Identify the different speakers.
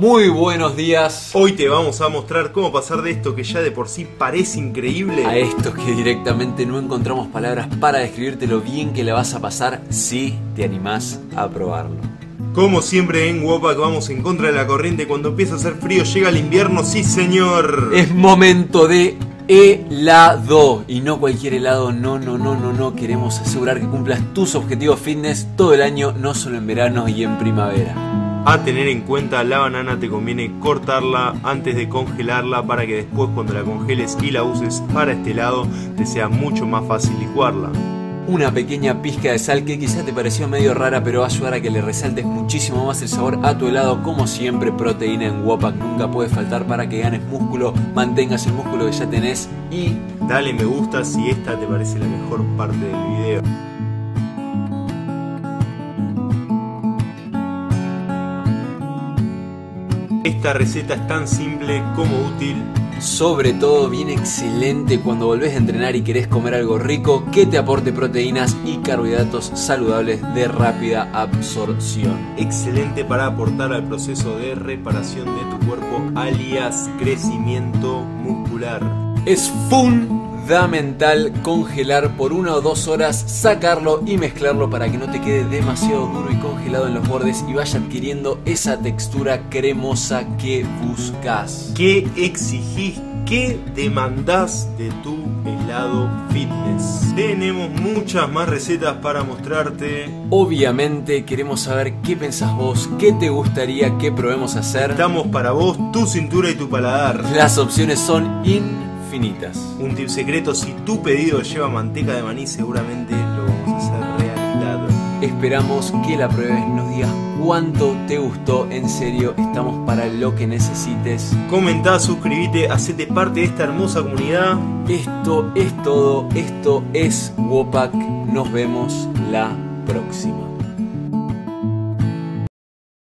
Speaker 1: Muy buenos días
Speaker 2: Hoy te vamos a mostrar cómo pasar de esto que ya de por sí parece increíble
Speaker 1: a esto que directamente no encontramos palabras para describirte lo bien que la vas a pasar si te animás a probarlo.
Speaker 2: Como siempre en Wopak vamos en contra de la corriente Cuando empieza a hacer frío llega el invierno, sí señor
Speaker 1: Es momento de helado y no cualquier helado, no, no, no, no, no. Queremos asegurar que cumplas tus objetivos fitness todo el año, no solo en verano y en primavera.
Speaker 2: A tener en cuenta, la banana te conviene cortarla antes de congelarla para que después cuando la congeles y la uses para este helado te sea mucho más fácil licuarla.
Speaker 1: Una pequeña pizca de sal que quizás te pareció medio rara pero va a ayudar a que le resaltes muchísimo más el sabor a tu helado. Como siempre, proteína en Wopak nunca puede faltar para que ganes músculo, mantengas el músculo que ya tenés y...
Speaker 2: Dale me gusta si esta te parece la mejor parte del video. Esta receta es tan simple como útil.
Speaker 1: Sobre todo viene excelente cuando volvés a entrenar y querés comer algo rico que te aporte proteínas y carbohidratos saludables de rápida absorción.
Speaker 2: Excelente para aportar al proceso de reparación de tu cuerpo, alias crecimiento muscular.
Speaker 1: Es fundamental congelar por una o dos horas, sacarlo y mezclarlo para que no te quede demasiado duro y congelado en los bordes y vaya adquiriendo esa textura cremosa que buscas.
Speaker 2: ¿Qué exigís? ¿Qué demandás de tu helado fitness? Tenemos muchas más recetas para mostrarte.
Speaker 1: Obviamente queremos saber qué pensás vos, qué te gustaría que probemos hacer.
Speaker 2: Estamos para vos, tu cintura y tu paladar.
Speaker 1: Las opciones son infinitas.
Speaker 2: Un tip secreto, si tu pedido lleva manteca de maní, seguramente lo vamos a hacer realidad.
Speaker 1: Esperamos que la pruebes, nos digas cuánto te gustó, en serio, estamos para lo que necesites.
Speaker 2: Comentá, suscríbete, hacete parte de esta hermosa comunidad.
Speaker 1: Esto es todo, esto es Wopak, nos vemos la próxima.